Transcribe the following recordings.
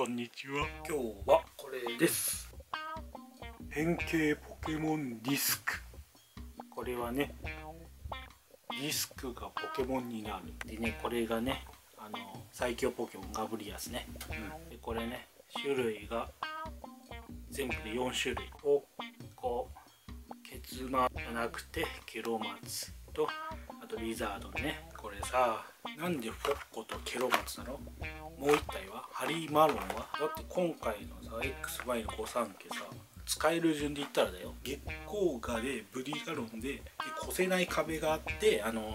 こんにちは。今日はこれです。変形ポケモンディスク。これはねディスクがポケモンになる。でねこれがねあの最強ポケモンガブリアスね、うん、でこれね種類が全部で4種類。ポッコケツマじゃなくてケロマツとあとリザードね。これさなんでフォッコとケロマツなの？もう1体は？ハリー・マロンは？だって今回のさ XY の御三家さ使える順で言ったらだよ。月光河でブリガロンで越せない壁があってあの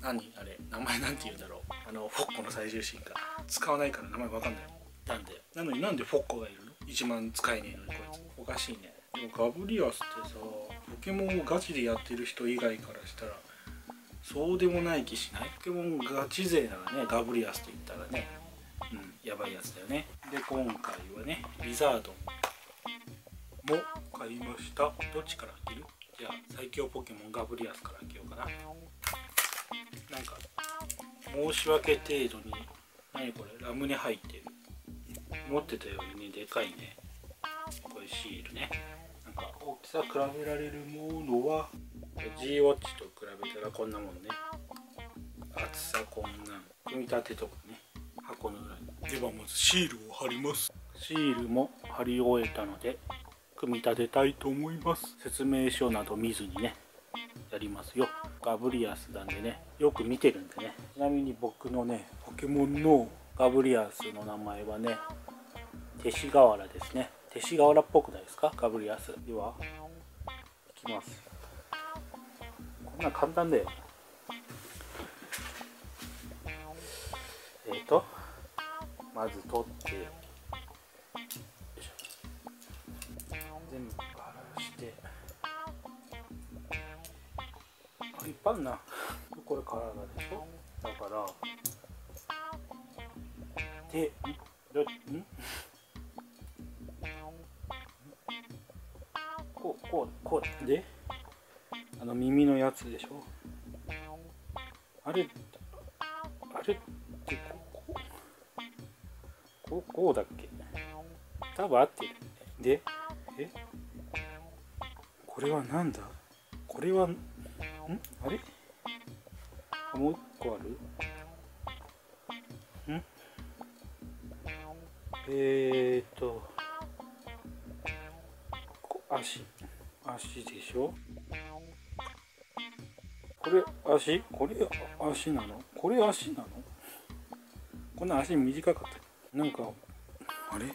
何？あれ名前 なんて言うんだろう？あのフォッコの最終進化使わないから名前わかんない。なんでなのになんでフォッコがいるの？一番使えねえのにこいつ。おかしいね。ガブリアスってさポケモンをガチでやってる人以外からしたらそうでもない気しない？ポケモンガチ勢ならねガブリアスと言ったらねうんやばいやつだよね。で今回はねリザードンも買いました。どっちから開ける？じゃあ最強ポケモンガブリアスから開けようかな。なんか申し訳程度に何これラムネ入ってる。持ってたよりねでかいね。これシールね。なんか大きさ比べられるものは G ウォッチと比べたらこんなもんね。厚さこんなん組み立てとかね。箱の裏に。ではまずシールを貼ります。シールも貼り終えたので組み立てたいと思います。説明書など見ずにねやりますよ。ガブリアスなんでねよく見てるんでね。ちなみに僕のねポケモンのガブリアスの名前はね勅使河原ですね勅使河原っぽくないですか？ガブリアスでは。いきます。こんな簡単だよ。えっ、ー、とまず取って。全部からして。あいっぱいな。これ体でしょ？だから。手どん？こうこうこうであの耳のやつでしょ。あれあれってここ？こうこうだっけ？多分合ってる。でえ？これはなんだ？これはん？あれ？もう一個ある？ん？えーと足。足でしょ？これ足？これ足なの？これ足なの？こんな足短かった。なんかあれ？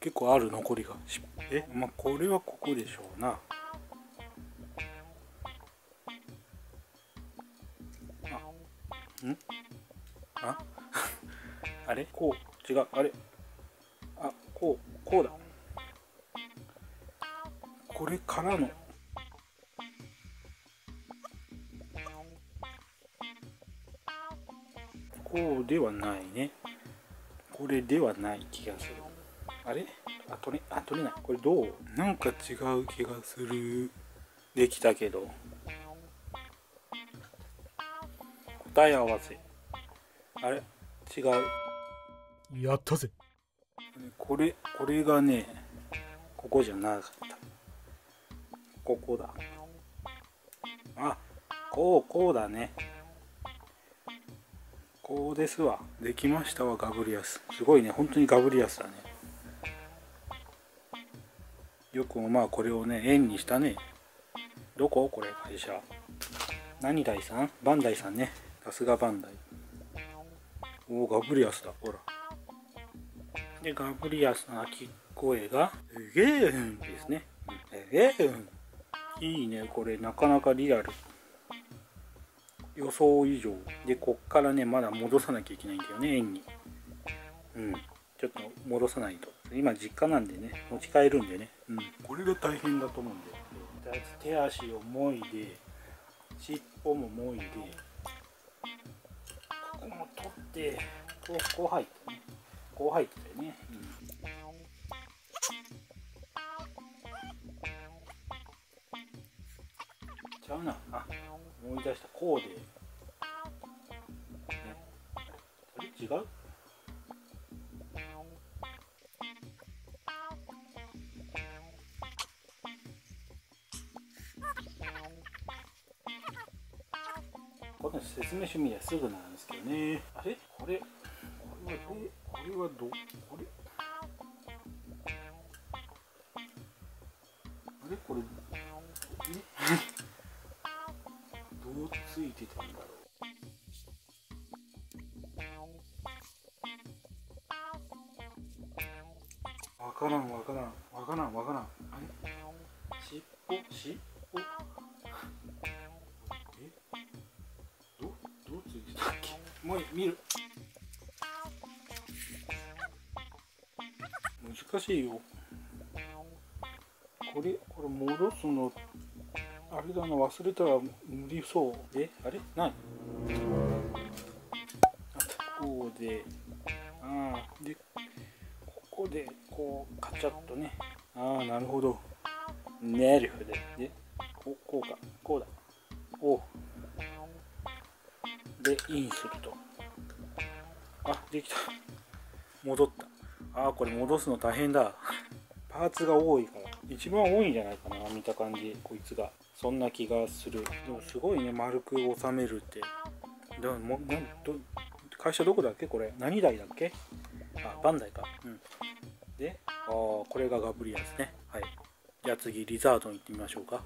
結構ある残りが。え？まあこれはここでしょうな。あん？あ？あれ？こう？違う。あれ？あこう？こうだ。これからの。こうではないね。これではない気がする。あれ？あ取れあ取れない。これどう？なんか違う気がする。できたけど。答え合わせ。あれ？違う。やったぜ。これこれがねここじゃなかったここだ。あこうこうだね。こうですわ。できましたわガブリアス。すごいね。本当にガブリアスだね。よくもまあこれをね円にしたね。どこ？これ会社。何台さんバンダイさんね。さすがバンダイ。おおガブリアスだ。ほら。でガブリアスの鳴き声が「ゲーン」ですね「ゲーン」いいねこれなかなかリアル。予想以上。でこっからねまだ戻さなきゃいけないんだよね円にうん。ちょっと戻さないと。今実家なんでね持ち帰るんでね。うん。これが大変だと思うんで手足をもいで尻尾ももいでここも取ってこうこう入ってね。こう入ってたよね、うん、うなあ思い出したこうで、ね、違う？この説明書見りゃすぐなんですけどね。あれ？これ？これはどこれはどこれ？あれ？これ？え？どうついてたんだろう。わからんわからん。わからんわからん。あれ？尻尾？尻尾？え？どどうついてたっけ？もう見る。難しいよ。これこれ戻すのあれだな忘れたら無理そう。えあれ？ない。あこうで。ああでここでこうカチャッとね。ああなるほど。なるほど。でこうこうか。こうだ。お。でインすると。あできた。戻った。ああこれ戻すの大変だ。パーツが多いから。一番多いんじゃないかな見た感じ。こいつが。そんな気がする。でもすごいね丸く収めるって。でももなんど会社どこだっけ？これ。何台だっけ？あバンダイか。うん。でああこれがガブリアですね。はい。じゃあ次リザードン行ってみましょうか。